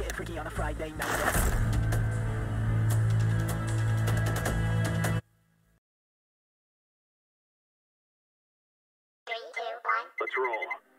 get freaky on a Friday night. Let's roll.